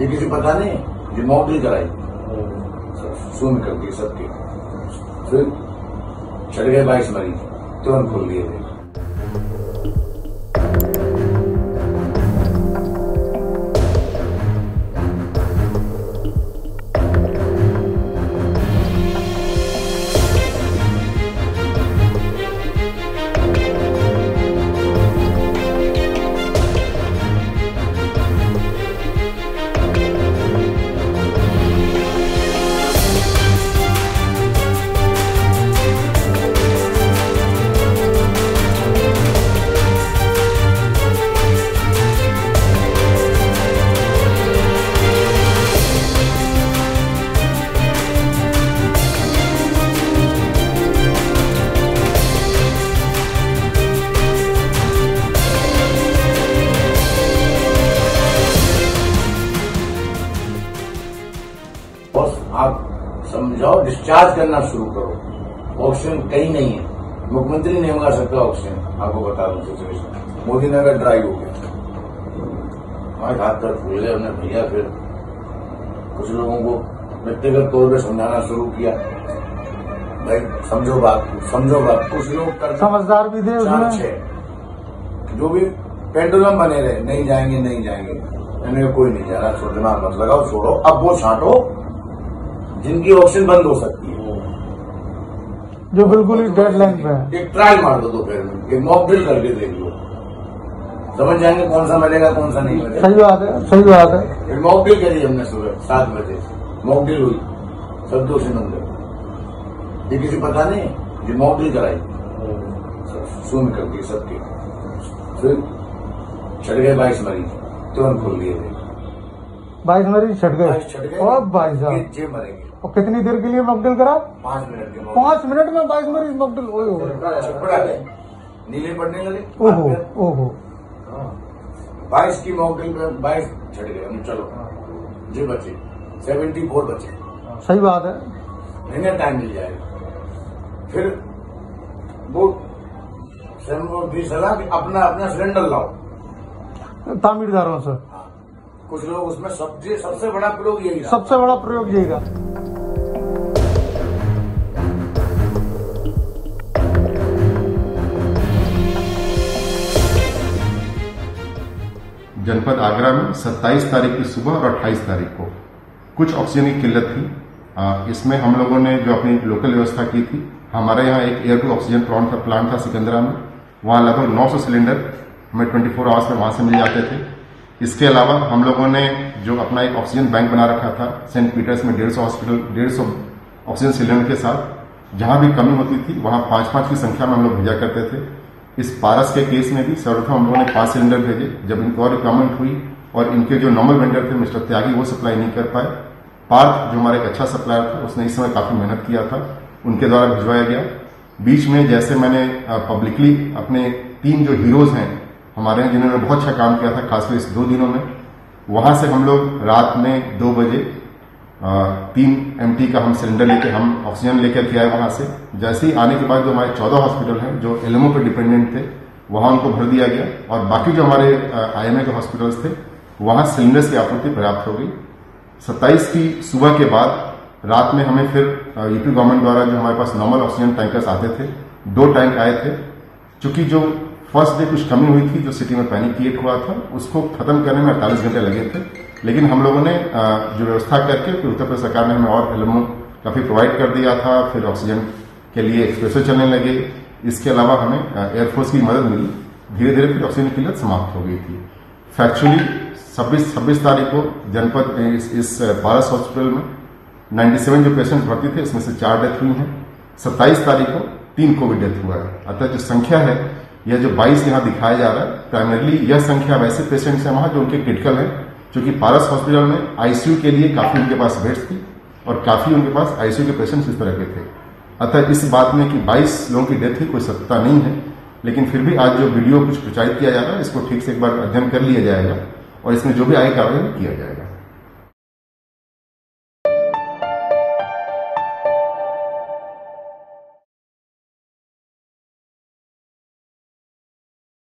ये किसी पता नहीं ये मॉडल कराई सुन करके सबके। फिर चढ़ गए बाईस मरीज़, तुरंत खोल दिए समझाओ डिस्चार्ज करना शुरू करो। ऑक्सीजन कहीं नहीं है। मुख्यमंत्री नहीं मंगा सकता ऑक्सीजन आपको बता दूँ सिचुएशन मोदी नगर ड्राई हो गया। हमारे हाथ पर फूल गए हमने भैया फिर कुछ लोगों को व्यक्तिगत तौर पर समझाना शुरू किया। भाई समझो बात समझो बात। कुछ लोग कर समझदार भी थे उसमें। जो भी पेंडुलम बने रहे नहीं जाएँगे नहीं जाएँगे। मैंने कोई नहीं जा रहा छोड़ मत लगाओ छोड़ो। अब वो छांटो। जिनकी ऑप्शन बंद हो सकती है। जो बिल्कुल ही डेडलाइन पे है। एक ट्रायल मार दो दोपहर में एक मॉक ड्रिल करके देख लो। समझ जाएँगे कौन सा मिलेगा कौन सा नहीं मिलेगा। सही बात है सही बात है। एक मॉक ड्रिल करी हमने सुबह सात बजे मॉक ड्रिल हुई सब दोषी नंबर ये किसी पता नहीं ये मॉक ड्रिल कराई। सुन करके सबके। फिर चढ़ गए बाईस मरीज़ तुरंत खोल दिए थे। बाईस मरीज़ छट बाईस गए। और भाई ये मरेंगे। और कितनी देर के लिए मकडिल करा? पाँच मिनट के पाँच मिनट में बाईस मरीज़ मकडिल ओए नीले पड़ने लगे। ओहो ओहो। बाईस की मॉकड्रिल में बाईस छट गए। चलो। जी बचे। सेवेंटी फोर बचे। सही बात है। महीने टाइम मिल जाएगा। फिर वो सलाह अपना अपना सिलेंडर लाओ। तामीरदारों से। हाँ। कुछ लोग उसमें सबसे सबसे बड़ा प्रयोग यही रहा। सबसे बड़ा प्रयोग यही रहा। जनपद आगरा में 27 तारीख की सुबह और 28 तारीख को कुछ ऑक्सीजन की किल्लत थी। आ, इसमें हम लोगों ने जो अपनी लोकल व्यवस्था की थी हमारे यहाँ एक एयर टू ऑक्सीजन प्लांट था प्लांट था सिकंदरा में। वहाँ लगभग 900 सिलेंडर हमें 24 फोर आवर्स में वहाँ से मिल जाते थे। इसके अलावा हम लोगों ने जो अपना एक ऑक्सीजन बैंक बना रखा था, सेंट पीटर्स में डेढ़ सौ हॉस्पिटल, डेढ़ सौ ऑक्सीजन सिलेंडर के साथ, जहाँ भी कमी होती थी, वहाँ पाँच पाँच की संख्या में हम लोग भेजा करते थे। इस पारस के केस में भी सर्वप्रथम हम लोगों ने पाँच सिलेंडर भेजे। जब इनको और रिक्वायरमेंट हुई और इनके जो नॉर्मल वेंडर थे, मिस्टर त्यागी, वो सप्लाई नहीं कर पाए। पार्थ, जो हमारा एक अच्छा सप्लायर था, उसने इस समय काफ़ी मेहनत किया था। उनके द्वारा भिजवाया गया। बीच में जैसे मैंने पब्लिकली अपने तीन जो हीरोज हैं हमारे यहाँ जिन्होंने बहुत अच्छा काम किया था, खासकर इस दो दिनों में। वहाँ से हम लोग रात में दो बजे तीन एमटी का हम सिलेंडर लेके, हम ऑक्सीजन लेकर के आए वहाँ से। जैसे ही आने के बाद जो हमारे चौदह हॉस्पिटल हैं, जो एलएमओ पर डिपेंडेंट थे, वहाँ उनको भर दिया गया और बाकी जो हमारे आईएमए के हॉस्पिटल्स थे, वहाँ सिलेंडर्स की आपूर्ति पर्याप्त हो गई। सत्ताईस की सुबह के बाद रात में हमें फिर यूपी गवर्नमेंट द्वारा जो हमारे पास नॉर्मल ऑक्सीजन टैंकर्स आते थे, दो टैंक आए थे। चूँकि जो फ़र्स्ट डे कुछ कमी हुई थी जो सिटी में पैनिक क्रिएट हुआ था उसको खत्म करने में अड़तालीस घंटे लगे थे। लेकिन हम लोगों ने जो व्यवस्था करके फिर उत्तर प्रदेश सरकार ने हमें और एलएमओ काफ़ी प्रोवाइड कर दिया था फिर ऑक्सीजन के लिए एक्सप्रेसो चलने लगे। इसके अलावा हमें एयरफोर्स की मदद मिली। धीरे धीरे फिर ऑक्सीजन किल्लत समाप्त हो गई थी। फैक्चुअली छब्बीस छब्बीस तारीख को जनपद इस, इस पारस हॉस्पिटल में 97 जो पेशेंट भर्ती थे इसमें से चार डेथ हुई हैं। 27 तारीख को तीन कोविड डेथ हुआ है। अतः जो संख्या है यह जो 22 यहाँ दिखाया जा रहा है प्राइमरली यह संख्या वैसे पेशेंट्स हैं वहाँ जो उनके क्रिटिकल है क्योंकि पारस हॉस्पिटल में आईसीयू के लिए काफ़ी उनके पास बेड्स थी और काफ़ी उनके पास आईसीयू के पेशेंट्स इस तरह के थे। अतः इस बात में कि 22 लोगों की डेथ हुई कोई सत्ता नहीं है, लेकिन फिर भी आज जो वीडियो कुछ प्रचारित किया जा रहा है, इसको ठीक से एक बार अध्ययन कर लिया जाएगा और इसमें जो भी आगे कार्रवाई किया जाएगा।